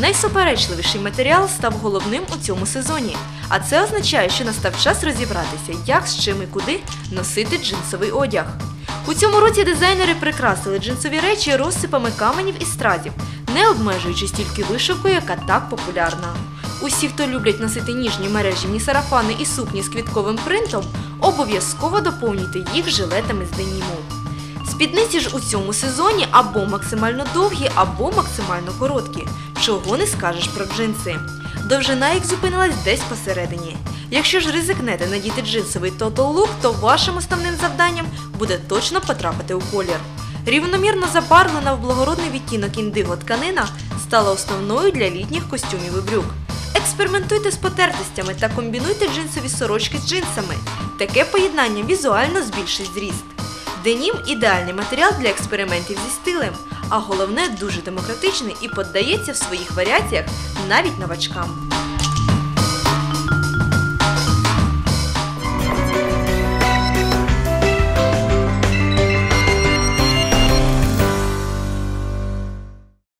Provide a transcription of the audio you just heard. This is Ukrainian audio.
найсуперечливіший матеріал став головним у цьому сезоні. А це означає, що настав час розібратися, як, з чим і куди носити джинсовий одяг. У цьому році дизайнери прикрасили джинсові речі розсипами каменів і стразів, не обмежуючись тільки вишивкою, яка так популярна. Усі, хто люблять носити ніжні мережівні сарафани і сукні з квітковим принтом, обов'язково доповнюйте їх жилетами з деніму. Спідниці ж у цьому сезоні або максимально довгі, або максимально короткі. Чого не скажеш про джинси. Довжина їх зупинилась десь посередині. Якщо ж ризикнете надіти джинсовий Look, то вашим основним завданням буде точно потрапити у колір. Рівномірно забарвлена в благородний відтінок індиго тканина стала основною для літніх костюмів і брюк. Експериментуйте з потертостями та комбінуйте джинсові сорочки з джинсами. Таке поєднання візуально збільшить зріст. Денім ідеальний матеріал для експериментів зі стилем, а головне дуже демократичний і поддається в своїх варіаціях навіть новачкам.